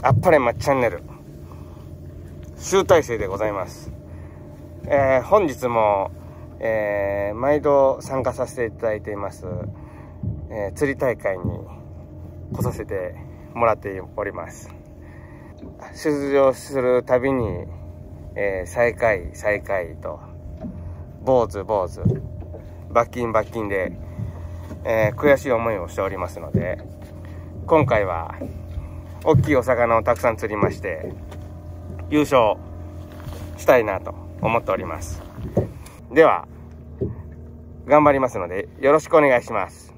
あっぱれまチャンネル集大成でございます、えー、本日も、えー、毎度参加させていただいています、えー、釣り大会に来させてもらっております。出場するたびに、え最下位最下位と坊主坊主罰金罰金で、え悔しい思いをしておりますので今回は大きいお魚をたくさん釣りまして優勝したいなと思っております。では頑張りますのでよろしくお願いします。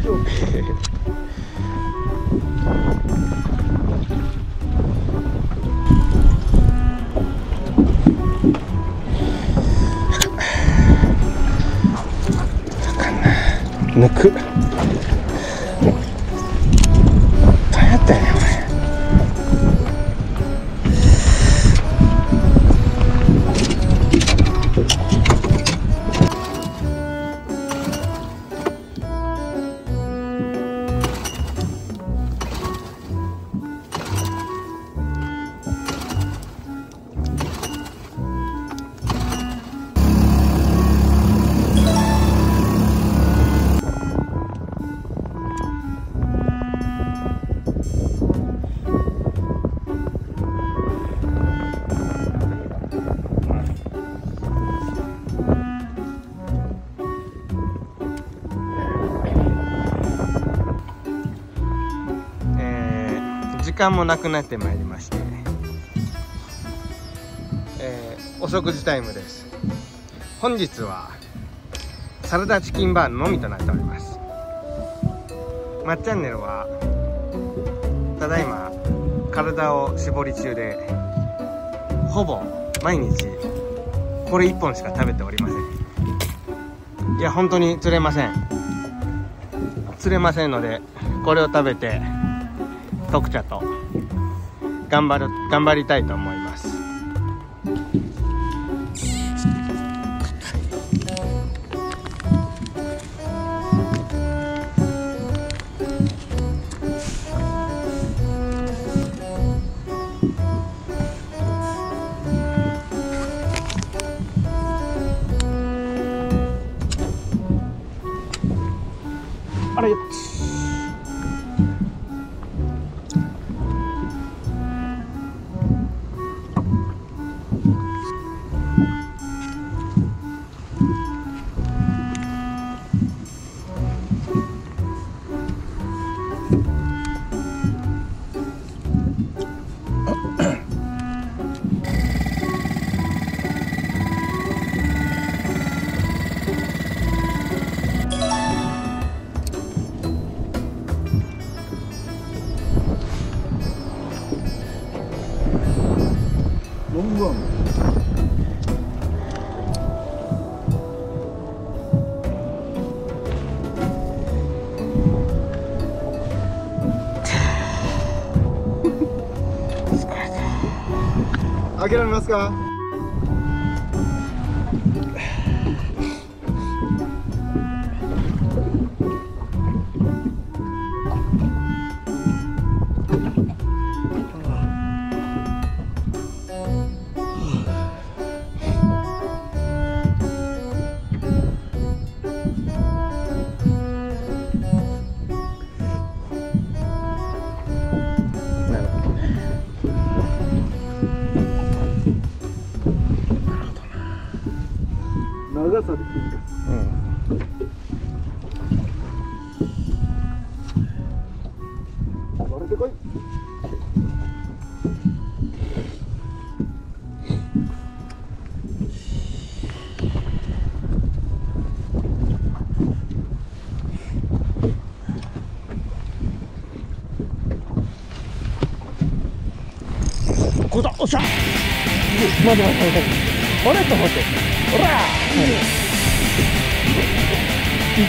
抜く。間もなくなってまいりまして、えー、お食事タイムです。本日はサラダチキンバーのみとなっております。まっチャンネルはただいま体を絞り中でほぼ毎日これ1本しか食べておりません。いや本当に釣れません。釣れませんのでこれを食べて特茶と頑張る頑張りたいと思います。あれよっ諦めますか？長さでうん。割れてこいここだおっしゃ。待って待って待ってあれと思って。ほら。あるかいチリあるかえ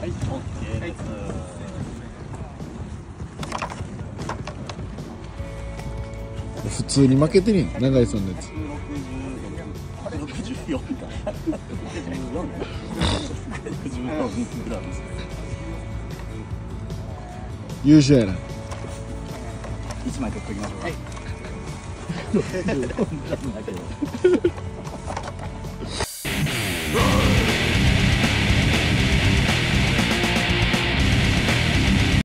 はい、OK です。普通に負けてるやん永井さんのやつ。あれ64か。64。64グラムですね。Eugene. Each dude.